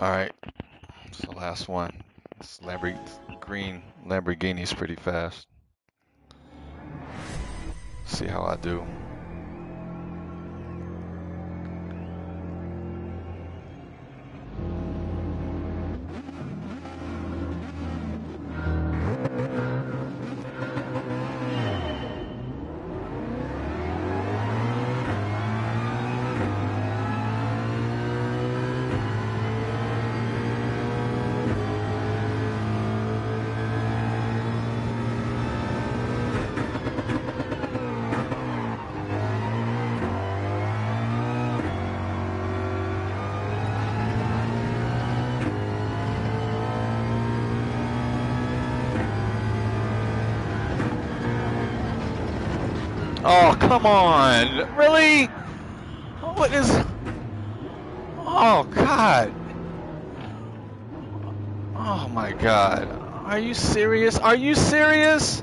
All right, it's the last one. This Lamborghini, green Lamborghini's pretty fast. See how I do. Come on. Really? What is... Oh, God. Oh, my God. Are you serious? Are you serious?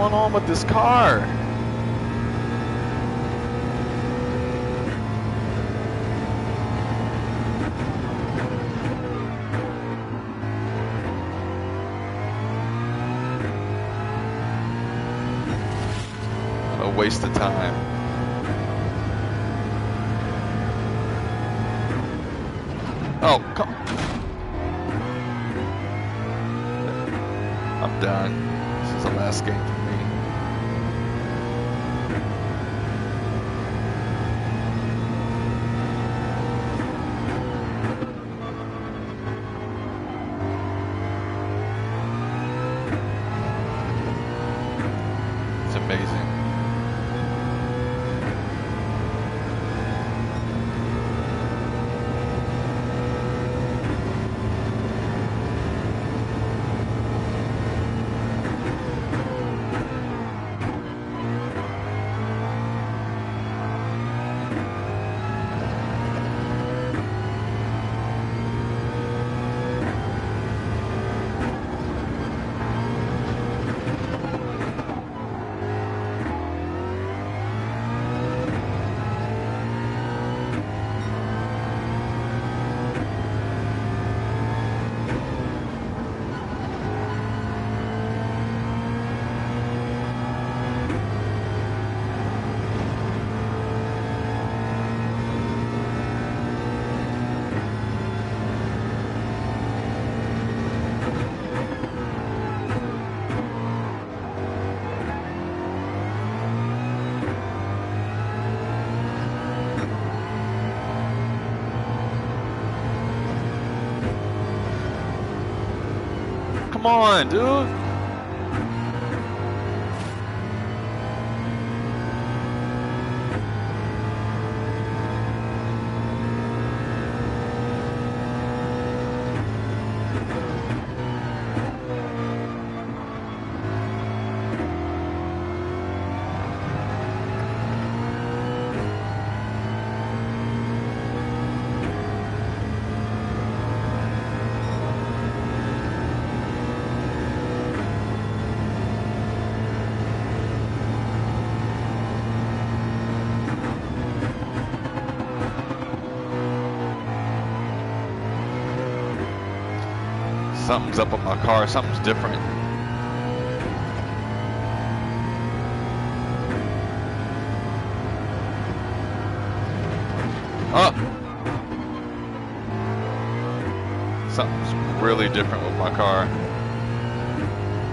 Going on with this car? Come on, dude. Something's up with my car. Something's different. Oh! Something's really different with my car.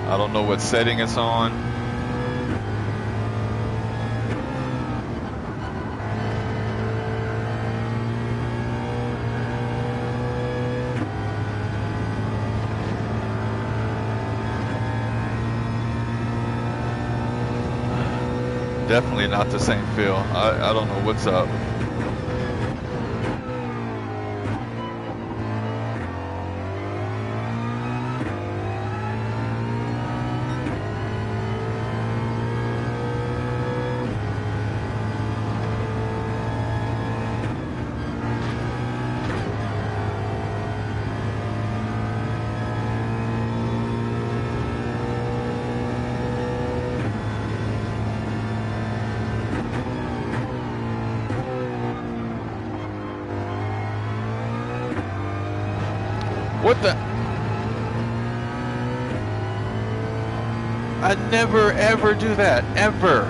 I don't know what setting it's on. Definitely not the same feel. I, I don't know what's up. What the? I never ever do that, ever.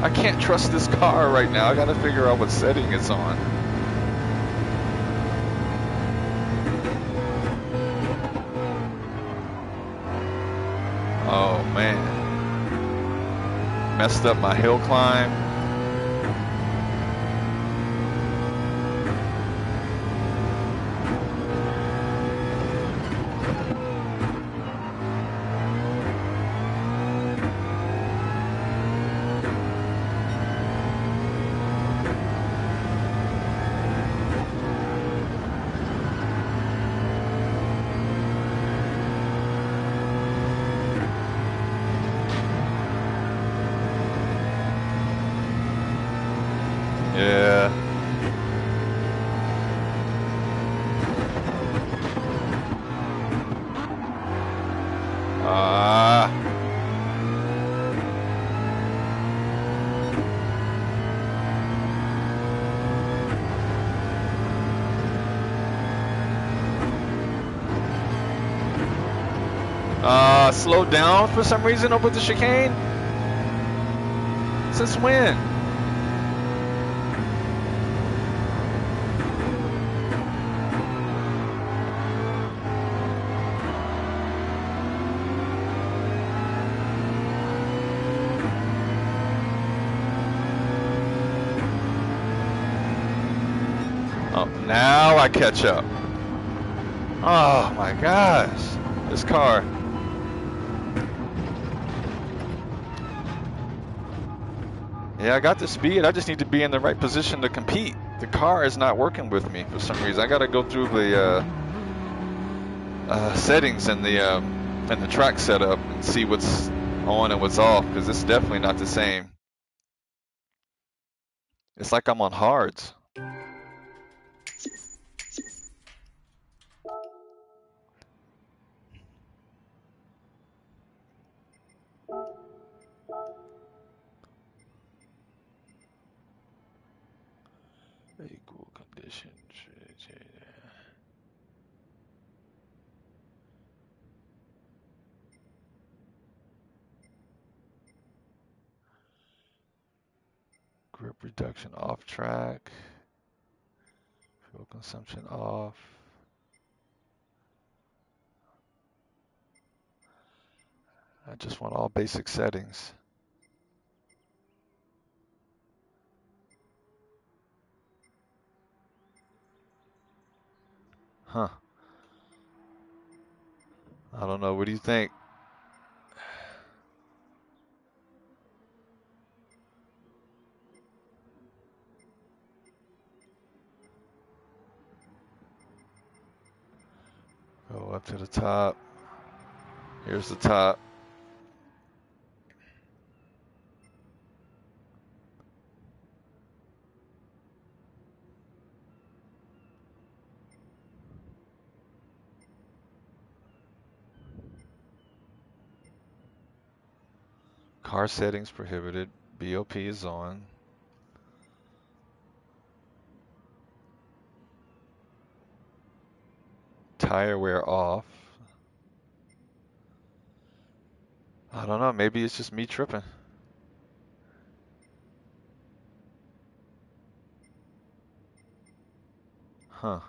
I can't trust this car right now. I gotta figure out what setting it's on. Oh man. Messed up my hill climb. Slowed down for some reason over the chicane? Since when? Oh, now I catch up. Oh my gosh. This car. Yeah, I got the speed. I just need to be in the right position to compete. The car is not working with me for some reason. I got to go through the uh, uh, settings and the um, and the track setup and see what's on and what's off because it's definitely not the same. It's like I'm on hards. Reduction off track. Fuel consumption off. I just want all basic settings. Huh. I don't know. What do you think? Go to the top. Here's the top. Car settings prohibited. BOP is on. Tire wear off. I don't know, maybe it's just me tripping. Huh.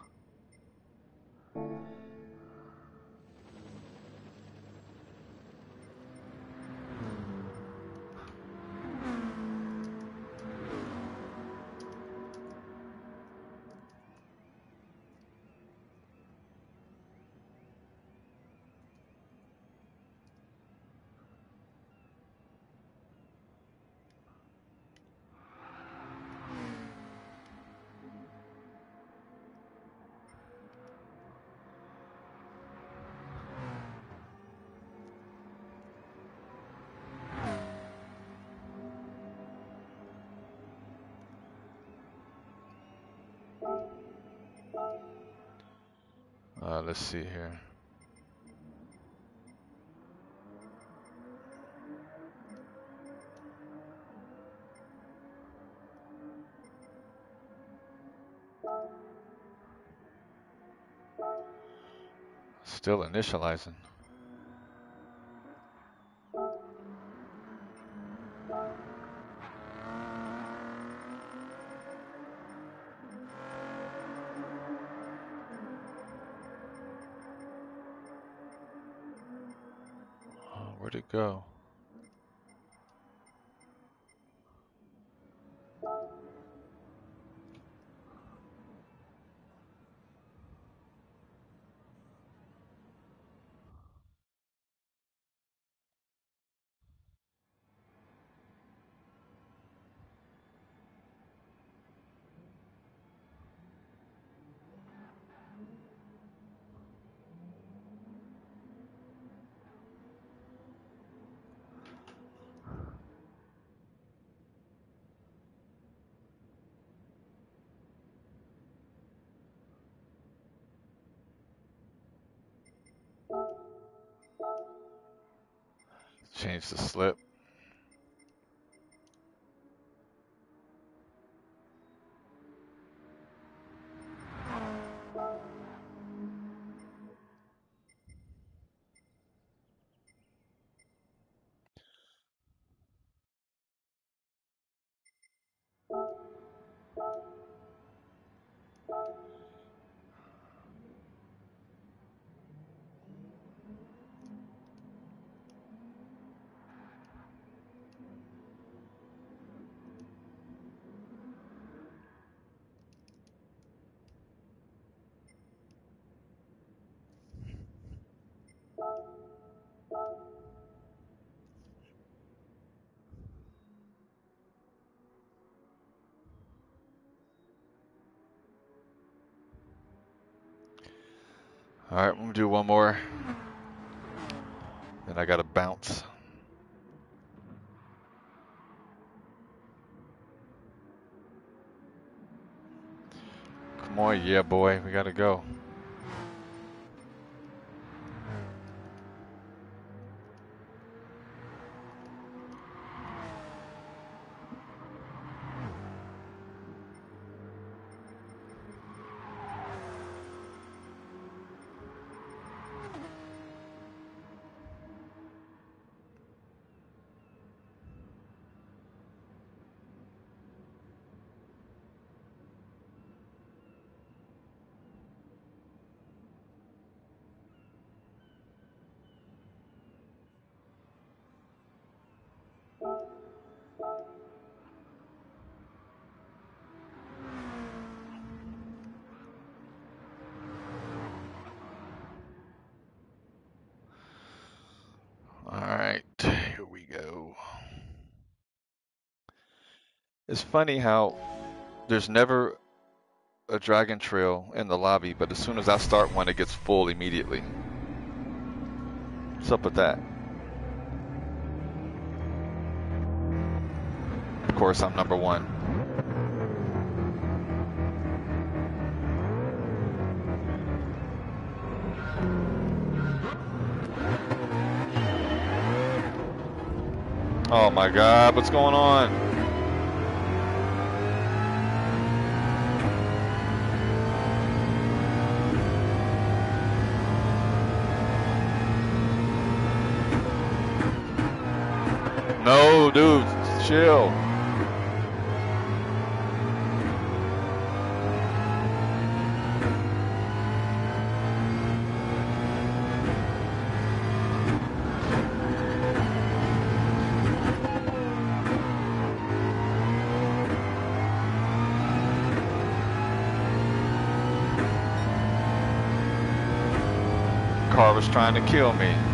Uh, let's see here. Still initializing. Change the slip. All right, gonna do one more. Then I gotta bounce. Come on, yeah, boy, we gotta go. It's funny how there's never a dragon trail in the lobby, but as soon as I start one, it gets full immediately. What's up with that? Of course, I'm number one. Oh my god, what's going on? Chill. Car was trying to kill me.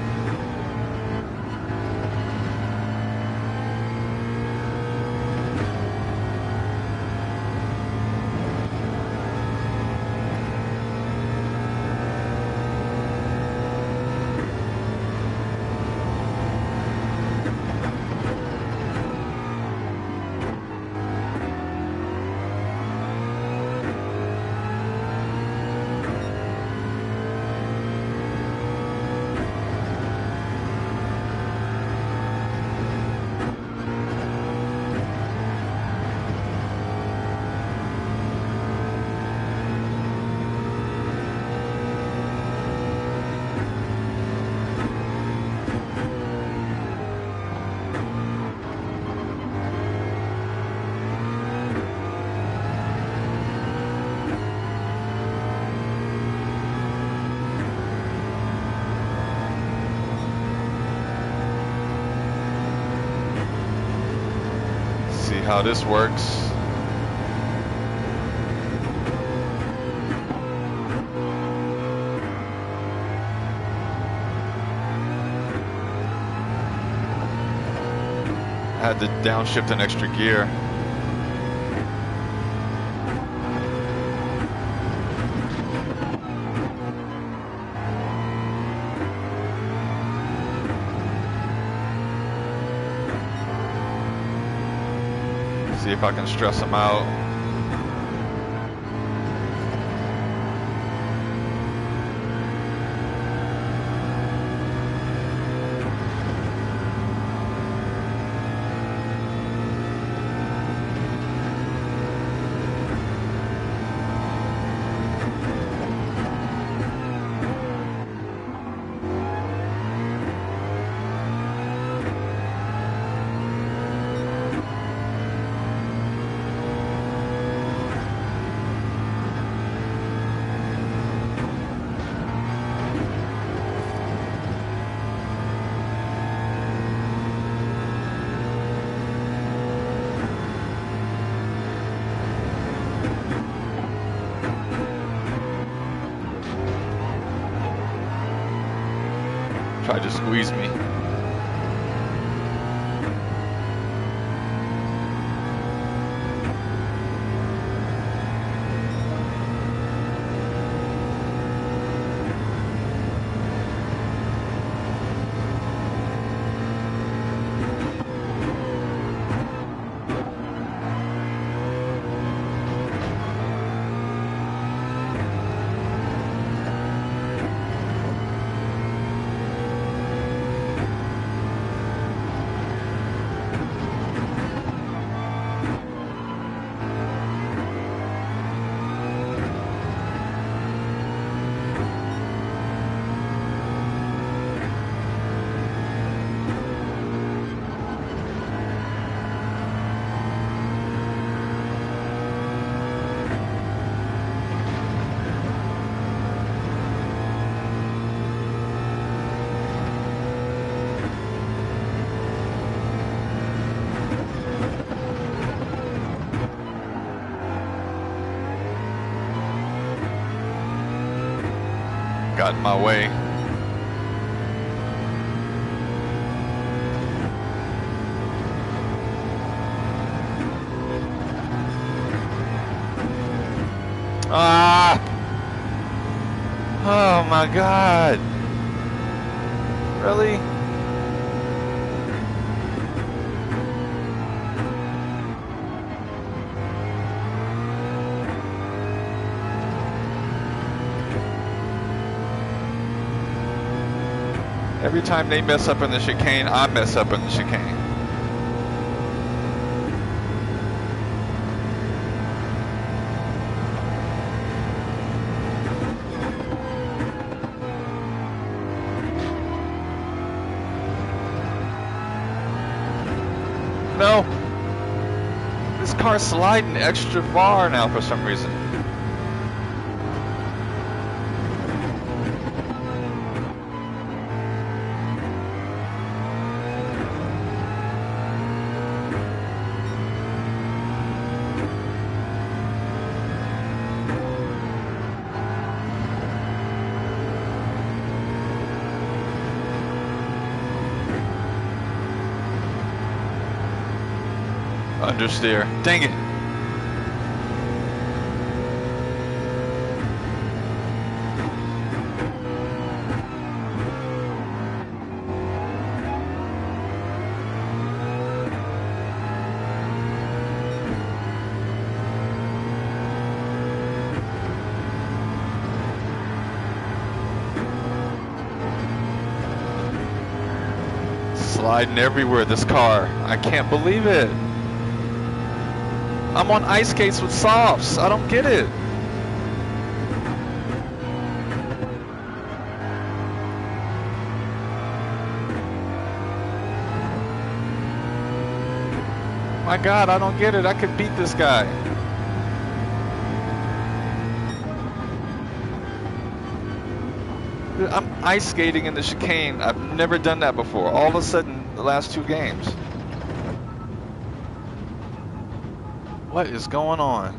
How this works. Had to downshift an extra gear. See if I can stress them out. Tried to squeeze me. Got in my way. Ah! Oh my god! Really? Every time they mess up in the chicane, I mess up in the chicane. No. This car's sliding extra far now for some reason. Understeer. Dang it. Sliding everywhere, this car. I can't believe it. I'm on ice skates with softs. I don't get it. My God, I don't get it. I could beat this guy. I'm ice skating in the chicane. I've never done that before. All of a sudden, the last two games. What is going on?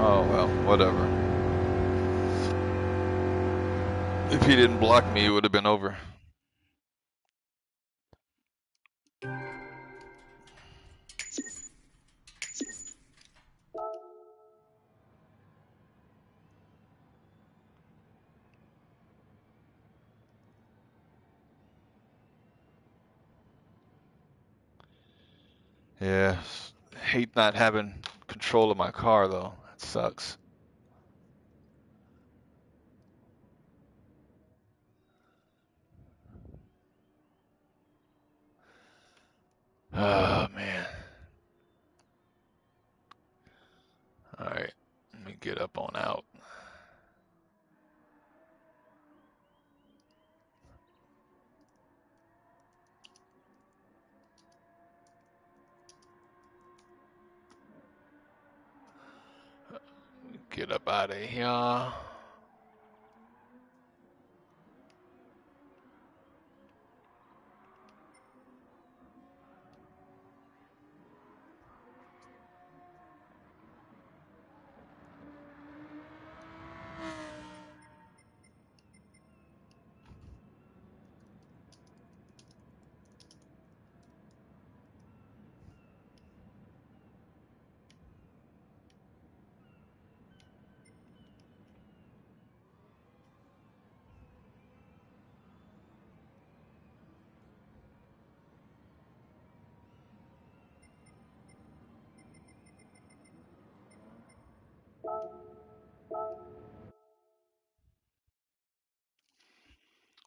Oh well, whatever. If he didn't block me, it would have been over. Yeah, hate not having control of my car though. That sucks. Oh man. All right, let me get up on out. Get of here.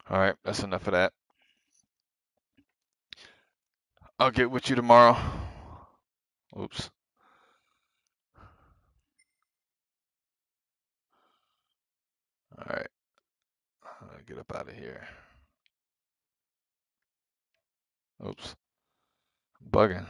All right, that's enough of that. I'll get with you tomorrow. Oops. All right. I'll get up out of here. Oops. Bugging.